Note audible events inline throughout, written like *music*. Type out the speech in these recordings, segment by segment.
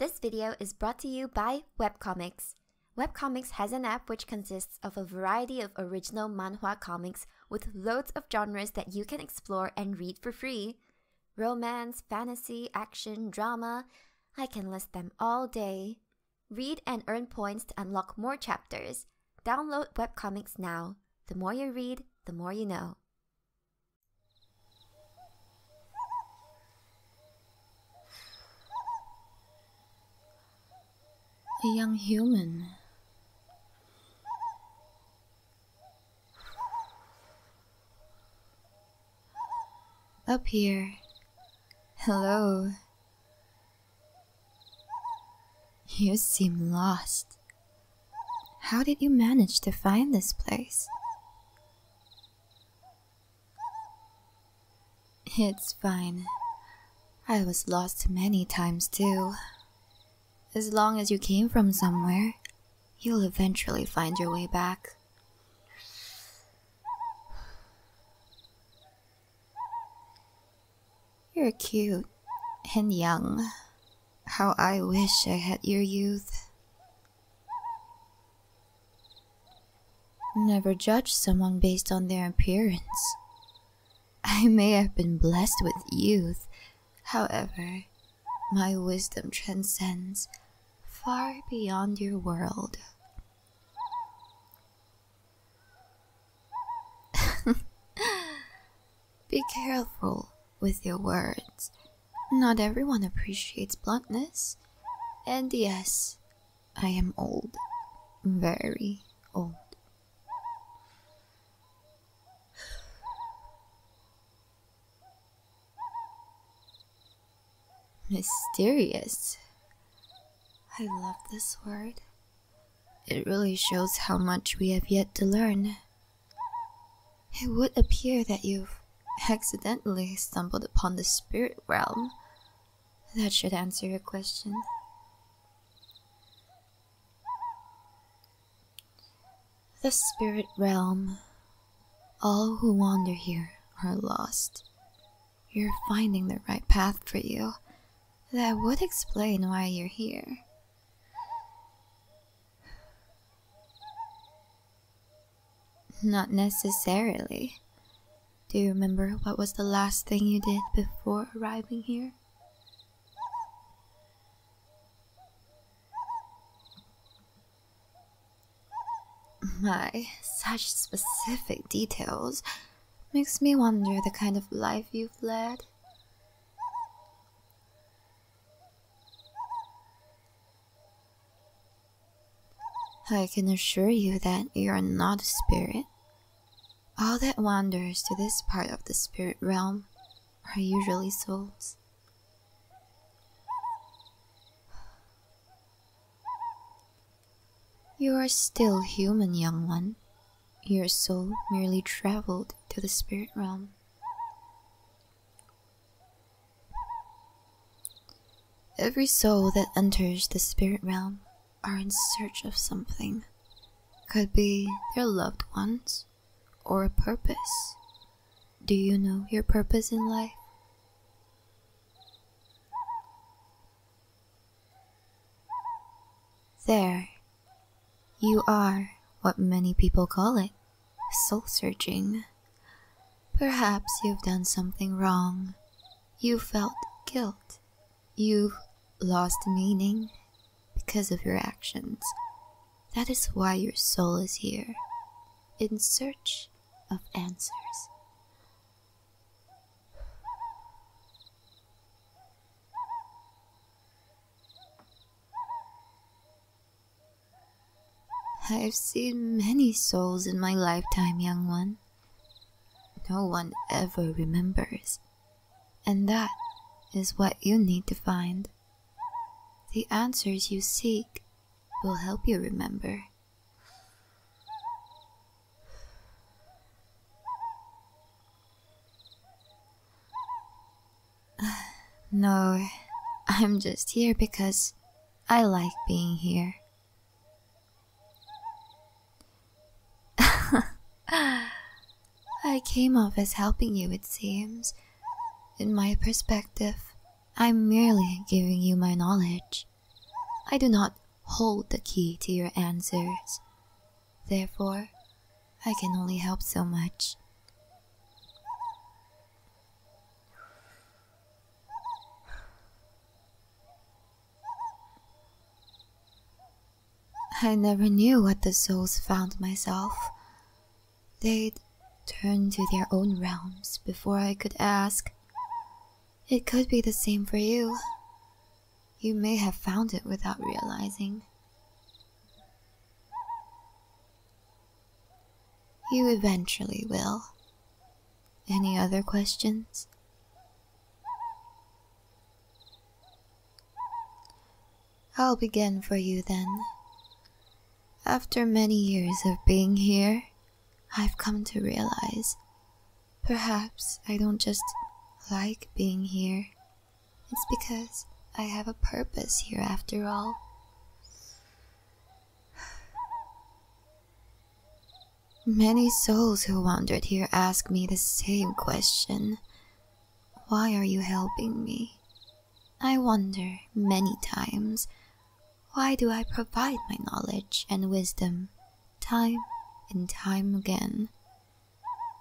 This video is brought to you by Webcomics. Webcomics has an app which consists of a variety of original manhwa comics with loads of genres that you can explore and read for free. Romance, fantasy, action, drama, I can list them all day. Read and earn points to unlock more chapters. Download webcomics now. The more you read, the more you know. A young human. Up here. Hello. You seem lost. How did you manage to find this place? It's fine. I was lost many times too. As long as you came from somewhere, you'll eventually find your way back. You're cute and young. How I wish I had your youth. Never judge someone based on their appearance. I may have been blessed with youth, however, my wisdom transcends far beyond your world. *laughs* Be careful with your words. Not everyone appreciates bluntness. And yes, I am old. Very old. Mysterious. I love this word. It really shows how much we have yet to learn. It would appear that you've accidentally stumbled upon the spirit realm. That should answer your question. The spirit realm. All who wander here are lost. You're finding the right path for you. That would explain why you're here. Not necessarily. Do you remember what was the last thing you did before arriving here? My, such specific details makes me wonder the kind of life you've led. I can assure you that you are not a spirit. All that wanders to this part of the spirit realm are usually souls. You are still human, young one. Your soul merely traveled to the spirit realm. Every soul that enters the spirit realm are in search of something. Could be their loved ones or a purpose. Do you know your purpose in life? There, you are what many people call it soul searching. Perhaps you've done something wrong. You felt guilt. You've lost meaning because of your actions. That is why your soul is here, in search of answers. I've seen many souls in my lifetime, young one. No one ever remembers. And that is what you need to find. The answers you seek will help you remember. *sighs* no, I'm just here because I like being here. *laughs* I came off as helping you, it seems. In my perspective, I'm merely giving you my knowledge. I do not hold the key to your answers. Therefore, I can only help so much. I never knew what the souls found myself. They'd turn to their own realms before I could ask. It could be the same for you. You may have found it without realizing. You eventually will. Any other questions? I'll begin for you then. After many years of being here, I've come to realize perhaps I don't just like being here. It's because I have a purpose here after all. Many souls who wandered here ask me the same question Why are you helping me? I wonder many times why do I provide my knowledge and wisdom time and time again?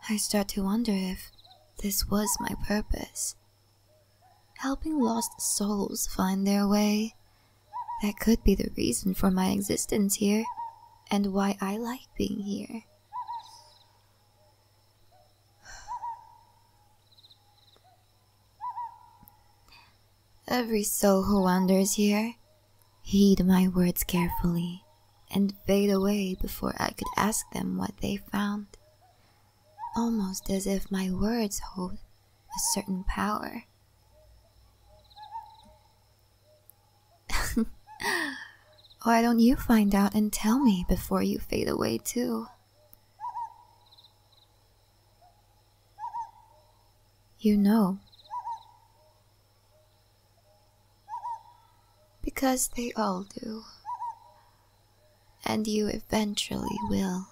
I start to wonder if this was my purpose. Helping lost souls find their way. That could be the reason for my existence here and why I like being here. Every soul who wanders here heed my words carefully and fade away before I could ask them what they found, almost as if my words hold a certain power. *laughs* Why don't you find out and tell me before you fade away, too? You know because they all do. And you eventually will.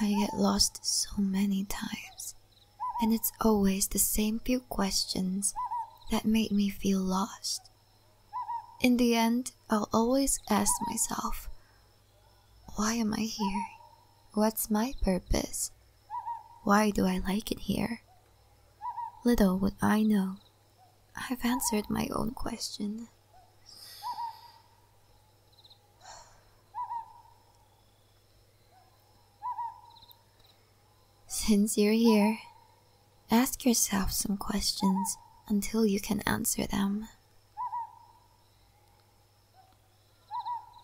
I get lost so many times, and it's always the same few questions that make me feel lost. In the end, I'll always ask myself, why am I here? What's my purpose? Why do I like it here? Little would I know, I've answered my own question. Since you're here, ask yourself some questions until you can answer them.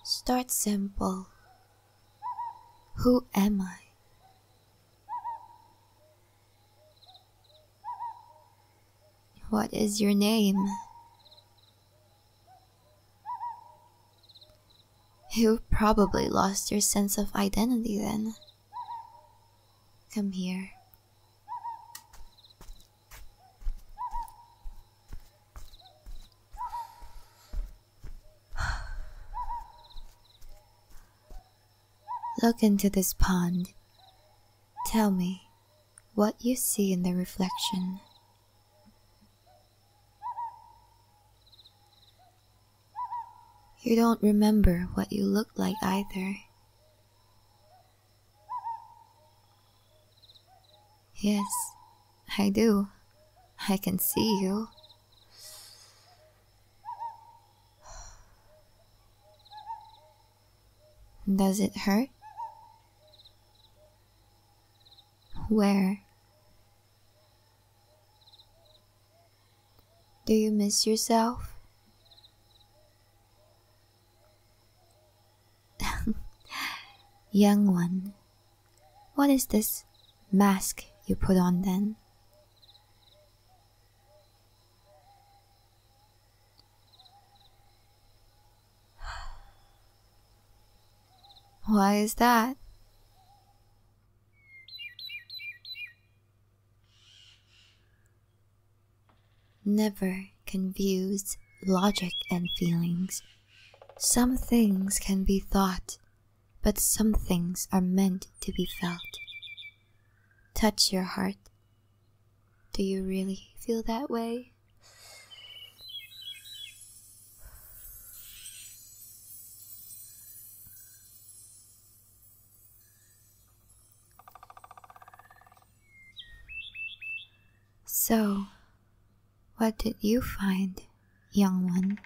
Start simple. Who am I? What is your name? You've probably lost your sense of identity then. Come here. *sighs* Look into this pond. Tell me what you see in the reflection. You don't remember what you look like either. Yes, I do. I can see you. Does it hurt? Where? Do you miss yourself? *laughs* Young one, what is this mask you put on then? Why is that? Never confuse logic and feelings. Some things can be thought but some things are meant to be felt. Touch your heart Do you really feel that way? So, what did you find, young one?